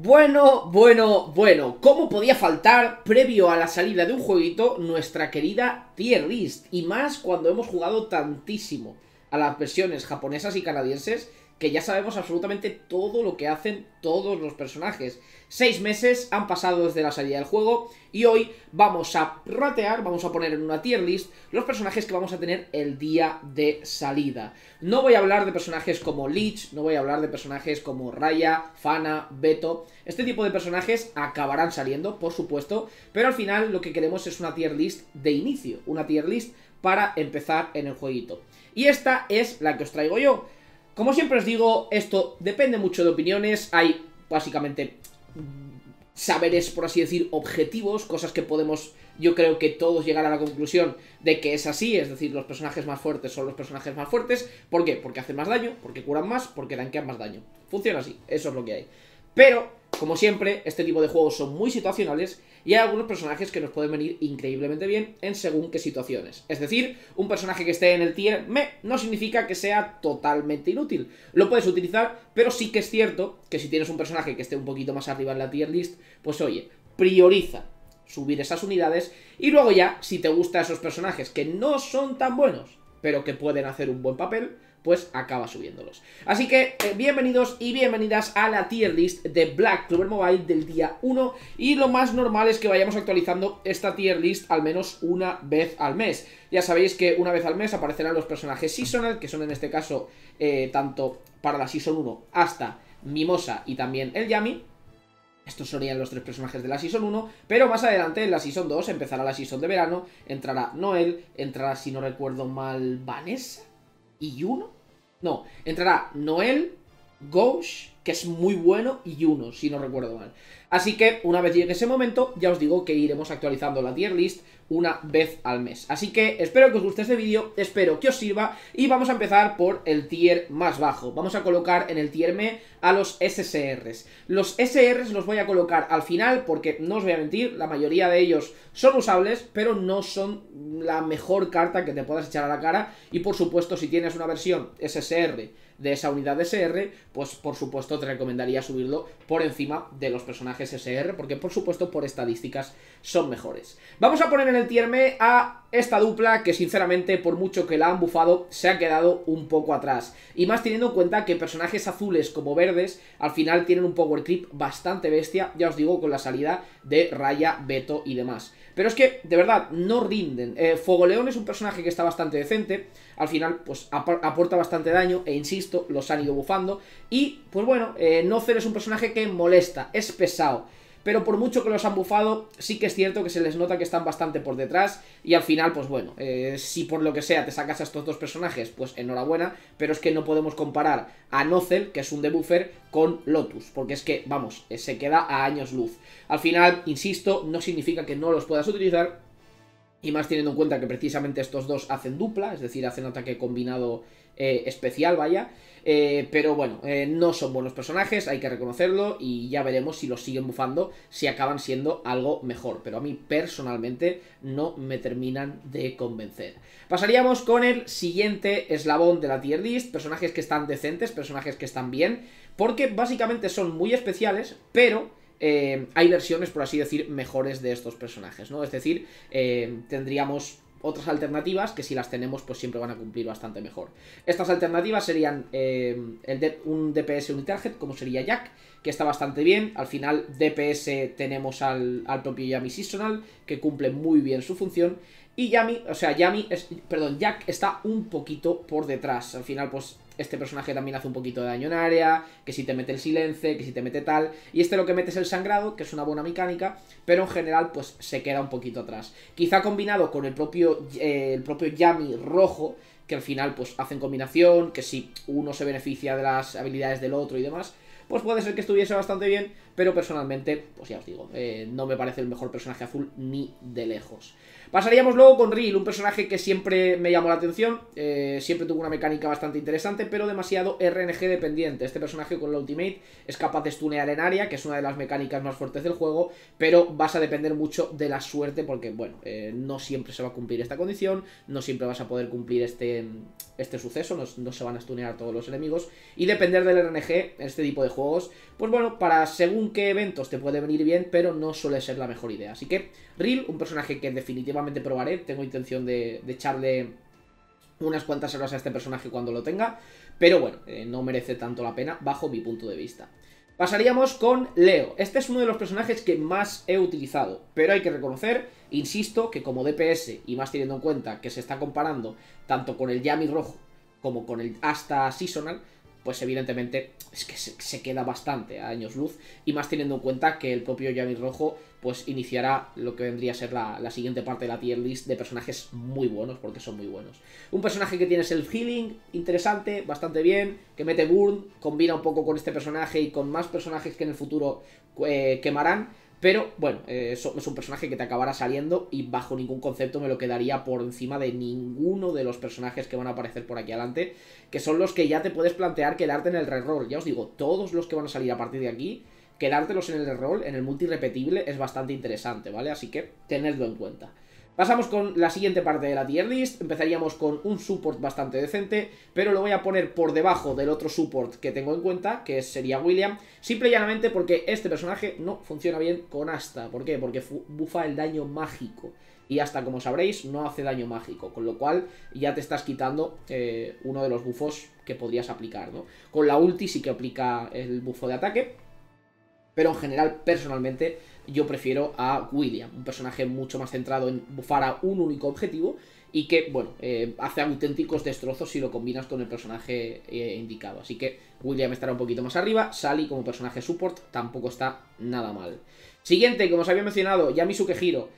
Bueno, bueno, bueno, ¿cómo podía faltar previo a la salida de un jueguito nuestra querida tier list? Y más cuando hemos jugado tantísimo a las versiones japonesas y canadienses que ya sabemos absolutamente todo lo que hacen todos los personajes. Seis meses han pasado desde la salida del juego y hoy vamos a ratear, vamos a poner en una tier list los personajes que vamos a tener el día de salida. No voy a hablar de personajes como Leech, no voy a hablar de personajes como Raya, Fana, Beto. Este tipo de personajes acabarán saliendo, por supuesto, pero al final lo que queremos es una tier list de inicio, una tier list para empezar en el jueguito. Y esta es la que os traigo yo. Como siempre os digo, esto depende mucho de opiniones, hay básicamente saberes, por así decir, objetivos, cosas que podemos, yo creo que todos llegar a la conclusión de que es así, es decir, los personajes más fuertes son los personajes más fuertes. ¿Por qué? Porque hacen más daño, porque curan más, porque danquean más daño. Funciona así, eso es lo que hay. Pero como siempre, este tipo de juegos son muy situacionales y hay algunos personajes que nos pueden venir increíblemente bien en según qué situaciones. Es decir, un personaje que esté en el tier me no significa que sea totalmente inútil. Lo puedes utilizar, pero sí que es cierto que si tienes un personaje que esté un poquito más arriba en la tier list, pues oye, prioriza subir esas unidades y luego ya, si te gustan esos personajes que no son tan buenos, pero que pueden hacer un buen papel, pues acaba subiéndolos. Así que eh, bienvenidos y bienvenidas a la tier list de Black Clover Mobile del día 1 y lo más normal es que vayamos actualizando esta tier list al menos una vez al mes. Ya sabéis que una vez al mes aparecerán los personajes seasonal, que son en este caso eh, tanto para la Season 1 hasta Mimosa y también el Yami, estos serían los tres personajes de la Season 1, pero más adelante en la Season 2 empezará la Season de verano, entrará Noel, entrará, si no recuerdo mal, Vanessa y Yuno. No, entrará Noel, Ghosh, que es muy bueno, y Yuno, si no recuerdo mal. Así que una vez llegue ese momento, ya os digo que iremos actualizando la tier list una vez al mes. Así que espero que os guste este vídeo, espero que os sirva y vamos a empezar por el tier más bajo. Vamos a colocar en el tier M a los SSRs. Los SRs los voy a colocar al final porque no os voy a mentir, la mayoría de ellos son usables, pero no son la mejor carta que te puedas echar a la cara y por supuesto si tienes una versión SSR de esa unidad SR, pues por supuesto te recomendaría subirlo por encima de los personajes SR, porque por supuesto por estadísticas son mejores. Vamos a poner en el tier a esta dupla que sinceramente por mucho que la han bufado se ha quedado un poco atrás. Y más teniendo en cuenta que personajes azules como verdes al final tienen un power creep bastante bestia, ya os digo, con la salida de Raya, Beto y demás. Pero es que, de verdad, no rinden. Eh, Fogoleón es un personaje que está bastante decente. Al final, pues aporta bastante daño. E insisto, los han ido bufando. Y, pues bueno, eh, es un personaje que molesta, es pesado. Pero por mucho que los han bufado, sí que es cierto que se les nota que están bastante por detrás, y al final, pues bueno, eh, si por lo que sea te sacas a estos dos personajes, pues enhorabuena, pero es que no podemos comparar a Nozel, que es un debuffer, con Lotus, porque es que, vamos, eh, se queda a años luz. Al final, insisto, no significa que no los puedas utilizar, y más teniendo en cuenta que precisamente estos dos hacen dupla, es decir, hacen ataque combinado eh, especial, vaya. Eh, pero bueno, eh, no son buenos personajes, hay que reconocerlo y ya veremos si los siguen bufando, si acaban siendo algo mejor. Pero a mí personalmente no me terminan de convencer. Pasaríamos con el siguiente eslabón de la tier list, personajes que están decentes, personajes que están bien, porque básicamente son muy especiales, pero... hay versiones, por así decir, mejores de estos personajes, ¿no? Es decir, tendríamos otras alternativas que si las tenemos pues siempre van a cumplir bastante mejor. Estas alternativas serían eh, el un DPS Unitarget como sería Jack, que está bastante bien. Al final DPS tenemos al, al propio Yami Seasonal, que cumple muy bien su función. Y Yami, o sea, Yami, es, perdón, Jack está un poquito por detrás. Al final, pues, este personaje también hace un poquito de daño en área, que si te mete el silencio, que si te mete tal. Y este lo que mete es el sangrado, que es una buena mecánica, pero en general, pues, se queda un poquito atrás. Quizá combinado con el propio, eh, el propio Yami rojo, que al final, pues, hacen combinación, que si uno se beneficia de las habilidades del otro y demás, pues puede ser que estuviese bastante bien, pero personalmente, pues ya os digo, eh, no me parece el mejor personaje azul ni de lejos. Pasaríamos luego con Ril, un personaje que siempre me llamó la atención, eh, siempre tuvo una mecánica bastante interesante, pero demasiado RNG dependiente. Este personaje con la Ultimate es capaz de stunear en área, que es una de las mecánicas más fuertes del juego, pero vas a depender mucho de la suerte, porque bueno, eh, no siempre se va a cumplir esta condición, no siempre vas a poder cumplir este, este suceso, no, se van a stunear todos los enemigos, y depender del RNG en este tipo de juegos, pues bueno, para según qué eventos te puede venir bien, pero no suele ser la mejor idea. Así que Real, un personaje que definitivamente probaré, tengo intención de, echarle unas cuantas horas a este personaje cuando lo tenga, pero bueno, eh, no merece tanto la pena bajo mi punto de vista. Pasaríamos con Leo. Este es uno de los personajes que más he utilizado, pero hay que reconocer, insisto, que como DPS, y más teniendo en cuenta que se está comparando tanto con el Yami rojo como con el hasta Seasonal, pues evidentemente es que se, queda bastante a años luz, y más teniendo en cuenta que el propio Yami Rojo pues iniciará lo que vendría a ser la, siguiente parte de la tier list de personajes muy buenos, porque son muy buenos. Un personaje que tiene self-healing, interesante, bastante bien, que mete burn, combina un poco con este personaje y con más personajes que en el futuro eh, quemarán, pero bueno, eh, es un personaje que te acabará saliendo y bajo ningún concepto me lo quedaría por encima de ninguno de los personajes que van a aparecer por aquí adelante, que son los que ya te puedes plantear quedarte en el reroll. Ya os digo, todos los que van a salir a partir de aquí, quedártelos en el reroll, en el multi repetible, es bastante interesante, ¿vale? Así que tenedlo en cuenta. Pasamos con la siguiente parte de la tier list, empezaríamos con un support bastante decente, pero lo voy a poner por debajo del otro support que tengo en cuenta, que sería William, simple y llanamente porque este personaje no funciona bien con Asta. ¿Por qué? Porque bufa el daño mágico. Y hasta, como sabréis, no hace daño mágico, con lo cual ya te estás quitando eh, uno de los bufos que podrías aplicar, ¿no? Con la ulti sí que aplica el bufo de ataque, pero en general, personalmente, yo prefiero a William, un personaje mucho más centrado en bufar a un único objetivo y que, bueno, eh, hace auténticos destrozos si lo combinas con el personaje eh, indicado. Así que William estará un poquito más arriba, Sally como personaje support tampoco está nada mal. Siguiente, como os había mencionado, Yami Sukehiro.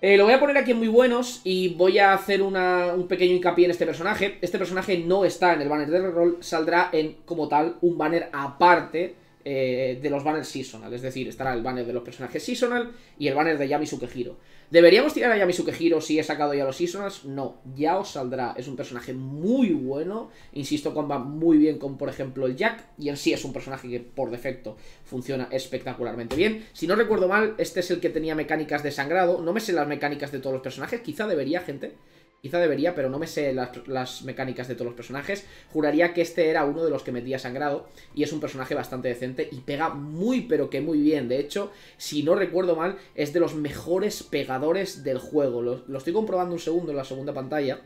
Eh, lo voy a poner aquí en muy buenos y voy a hacer un pequeño hincapié en este personaje. Este personaje no está en el banner de reroll, saldrá en, como tal, un banner aparte eh, de los banners seasonal. Es decir, estará el banner de los personajes seasonal y el banner de Yami Sukehiro. ¿Deberíamos tirar a Yami Sukehiro si he sacado ya los seasonals? No, ya os saldrá. Es un personaje muy bueno. Insisto, va muy bien con, por ejemplo, el Jack. Y en sí es un personaje que por defecto funciona espectacularmente bien. Si no recuerdo mal, este es el que tenía mecánicas de sangrado. No me sé las mecánicas de todos los personajes. Quizá debería, gente. Quizá debería, pero no me sé las, mecánicas de todos los personajes. Juraría que este era uno de los que metía sangrado. Y es un personaje bastante decente y pega muy, pero que muy bien. De hecho, si no recuerdo mal, es de los mejores pegadores del juego. lo estoy comprobando un segundo en la segunda pantalla.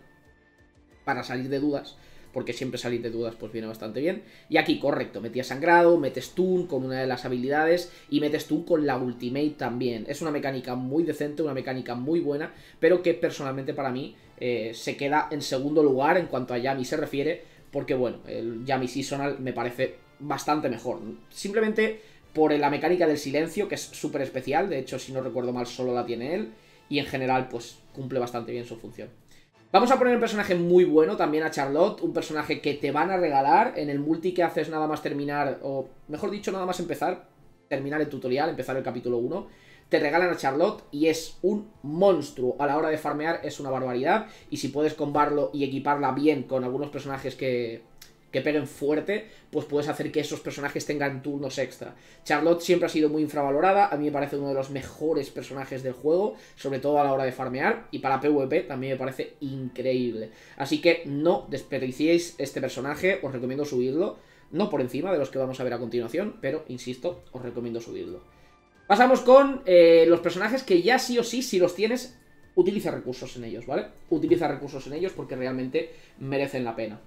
Para salir de dudas porque siempre salir de dudas pues viene bastante bien. Y aquí, correcto, metía sangrado, metes stun con una de las habilidades y metes stun con la ultimate también. Es una mecánica muy decente, una mecánica muy buena, pero que personalmente para mí eh, se queda en segundo lugar en cuanto a Yami se refiere, porque bueno, el Yami Seasonal me parece bastante mejor. Simplemente por la mecánica del silencio, que es súper especial, de hecho si no recuerdo mal solo la tiene él, y en general pues cumple bastante bien su función. Vamos a poner un personaje muy bueno también a Charlotte, un personaje que te van a regalar en el multi que haces nada más terminar, o mejor dicho, nada más empezar, terminar el tutorial, empezar el capítulo 1. Te regalan a Charlotte y es un monstruo. A la hora de farmear es una barbaridad. Y si puedes combarlo y equiparla bien con algunos personajes que, que peguen fuerte, pues puedes hacer que esos personajes tengan turnos extra. Charlotte siempre ha sido muy infravalorada, a mí me parece uno de los mejores personajes del juego, sobre todo a la hora de farmear, y para PvP también me parece increíble. Así que no desperdiciéis este personaje, os recomiendo subirlo, no por encima de los que vamos a ver a continuación, pero insisto, os recomiendo subirlo. Pasamos con eh, los personajes que ya sí o sí, si los tienes, utiliza recursos en ellos, ¿vale? Utiliza recursos en ellos porque realmente merecen la pena.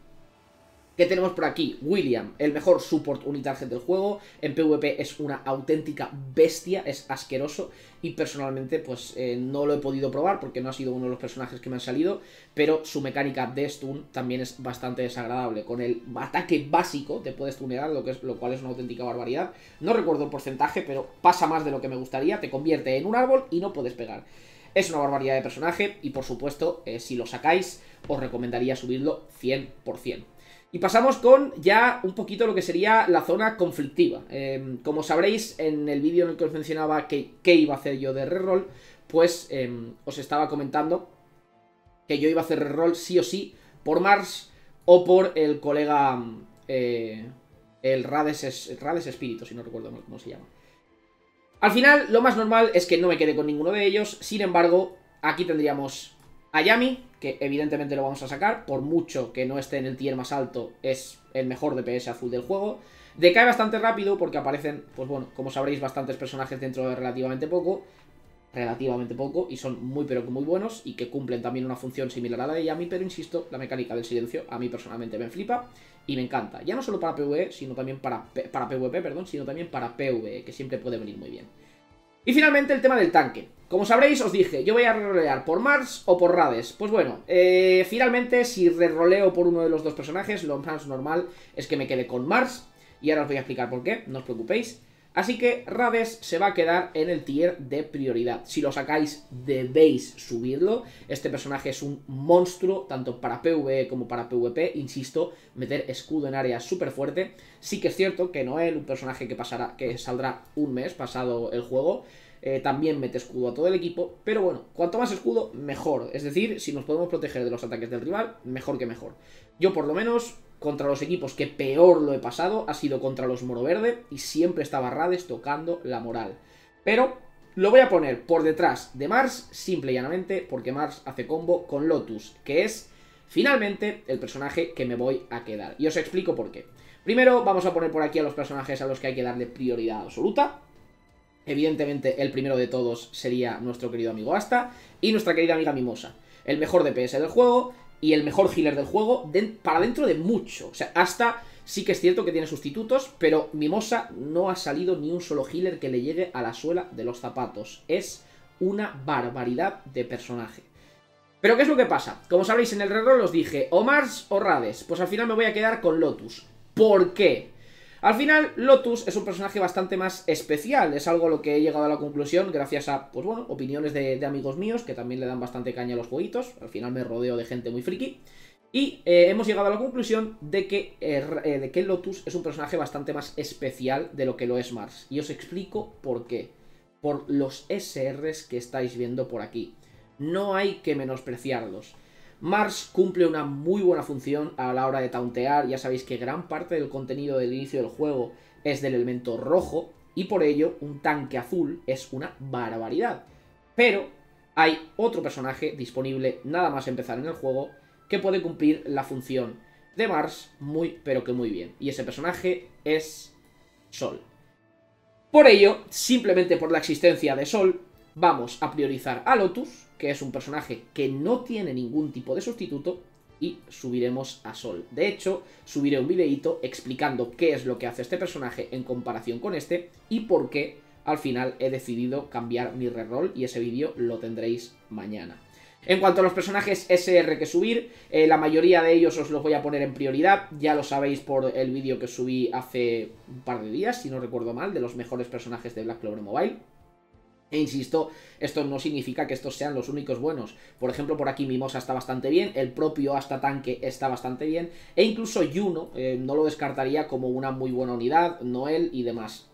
¿Qué tenemos por aquí? William, el mejor support unitarget del juego. En PvP es una auténtica bestia, es asqueroso. Y personalmente, pues eh, no lo he podido probar porque no ha sido uno de los personajes que me han salido. Pero su mecánica de stun también es bastante desagradable. Con el ataque básico te puedes tunear, lo, que es, lo cual es una auténtica barbaridad. No recuerdo el porcentaje, pero pasa más de lo que me gustaría. Te convierte en un árbol y no puedes pegar. Es una barbaridad de personaje y por supuesto, eh, si lo sacáis, os recomendaría subirlo 100%. Y pasamos con ya un poquito lo que sería la zona conflictiva. Em, como sabréis, en el vídeo en el que os mencionaba que, qué iba a hacer yo de reroll, pues em, os estaba comentando que yo iba a hacer reroll sí o sí por Mars o por el colega, eh, el Rades, Rades Espíritu, si no recuerdo cómo se llama. Al final, lo más normal es que no me quede con ninguno de ellos, sin embargo, aquí tendríamos a Yami, que evidentemente lo vamos a sacar, por mucho que no esté en el tier más alto, es el mejor DPS azul del juego. Decae bastante rápido porque aparecen, pues bueno, como sabréis, bastantes personajes dentro de relativamente poco, relativamente poco, y son muy pero que muy buenos, y que cumplen también una función similar a la de Yami, pero insisto, la mecánica del silencio a mí personalmente me flipa y me encanta. Ya no solo para PvE, sino también para, para PvP, perdón, sino también para PvE, que siempre puede venir muy bien. Y finalmente el tema del tanque. Como sabréis, os dije, yo voy a rerolear por Mars o por Rades. Pues bueno, eh, finalmente si reroleo por uno de los dos personajes, lo más normal es que me quede con Mars. Y ahora os voy a explicar por qué, no os preocupéis. Así que Rades se va a quedar en el tier de prioridad. Si lo sacáis, debéis subirlo. Este personaje es un monstruo, tanto para PvE como para PvP. Insisto, meter escudo en área súper fuerte. Sí que es cierto que Noel, un personaje que, pasará, que saldrá un mes pasado el juego, eh, también mete escudo a todo el equipo, pero bueno, cuanto más escudo, mejor. Es decir, si nos podemos proteger de los ataques del rival, mejor que mejor. Yo por lo menos, contra los equipos que peor lo he pasado, ha sido contra los Moro Verde y siempre estaba Rades tocando la moral. Pero lo voy a poner por detrás de Mars, simple y llanamente, porque Mars hace combo con Lotus, que es finalmente el personaje que me voy a quedar. Y os explico por qué. Primero vamos a poner por aquí a los personajes a los que hay que darle prioridad absoluta. Evidentemente, el primero de todos sería nuestro querido amigo Asta y nuestra querida amiga Mimosa. El mejor DPS del juego y el mejor healer del juego para dentro de mucho. O sea, Asta sí que es cierto que tiene sustitutos, pero Mimosa no ha salido ni un solo healer que le llegue a la suela de los zapatos. Es una barbaridad de personaje. Pero ¿qué es lo que pasa? Como sabréis, en el reroll os dije o Mars o Rades. Pues al final me voy a quedar con Lotus. ¿Por qué? Al final, Lotus es un personaje bastante más especial, es algo a lo que he llegado a la conclusión gracias a, pues bueno, opiniones de, amigos míos que también le dan bastante caña a los jueguitos, al final me rodeo de gente muy friki, y eh, hemos llegado a la conclusión de que, eh, eh, de que Lotus es un personaje bastante más especial de lo que lo es Mars, y os explico por qué, por los SRs que estáis viendo por aquí, no hay que menospreciarlos. Mars cumple una muy buena función a la hora de tauntear, ya sabéis que gran parte del contenido del inicio del juego es del elemento rojo, y por ello un tanque azul es una barbaridad. Pero hay otro personaje disponible nada más empezar en el juego que puede cumplir la función de Mars muy pero que muy bien, y ese personaje es Sol. Por ello, simplemente por la existencia de Sol, vamos a priorizar a Lotus, que es un personaje que no tiene ningún tipo de sustituto, y subiremos a Sol. De hecho, subiré un videito explicando qué es lo que hace este personaje en comparación con este y por qué al final he decidido cambiar mi reroll y ese vídeo lo tendréis mañana. En cuanto a los personajes SR que subir, eh, la mayoría de ellos os los voy a poner en prioridad, ya lo sabéis por el vídeo que subí hace un par de días, si no recuerdo mal, de los mejores personajes de Black Clover Mobile. E insisto, esto no significa que estos sean los únicos buenos. Por ejemplo, por aquí Mimosa está bastante bien, el propio Asta Tanque está bastante bien, e incluso Juno eh, no lo descartaría como una muy buena unidad, Noel y demás.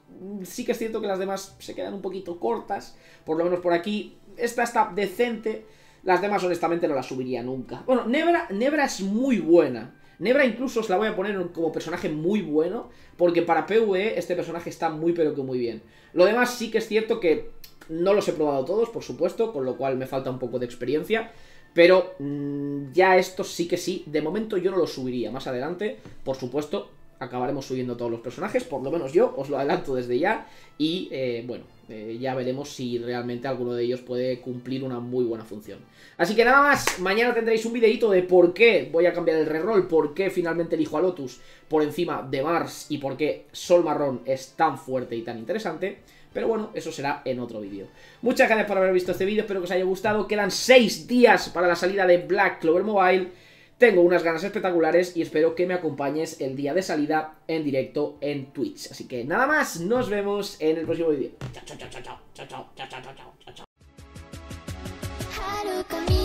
Sí que es cierto que las demás se quedan un poquito cortas, por lo menos por aquí. Esta está decente, las demás honestamente no las subiría nunca. Bueno, Nebra, Nebra es muy buena. Nebra incluso os la voy a poner como personaje muy bueno, porque para PvE este personaje está muy pero que muy bien. Lo demás sí que es cierto que no los he probado todos, por supuesto, con lo cual me falta un poco de experiencia. Pero mmm, ya estos sí que sí. De momento yo no los subiría. Más adelante, por supuesto, acabaremos subiendo todos los personajes. Por lo menos yo os lo adelanto desde ya. Y eh, bueno, eh, ya veremos si realmente alguno de ellos puede cumplir una muy buena función. Así que nada más, mañana tendréis un videito de por qué voy a cambiar el reroll, por qué finalmente elijo a Lotus por encima de Mars y por qué Sol Marrón es tan fuerte y tan interesante. Pero bueno, eso será en otro vídeo. Muchas gracias por haber visto este vídeo, espero que os haya gustado. Quedan 6 días para la salida de Black Clover Mobile. Tengo unas ganas espectaculares y espero que me acompañes el día de salida en directo en Twitch. Así que nada más, nos vemos en el próximo vídeo. Chao, chao, chao, chao, chao, chao, chao, chao, chao, chao.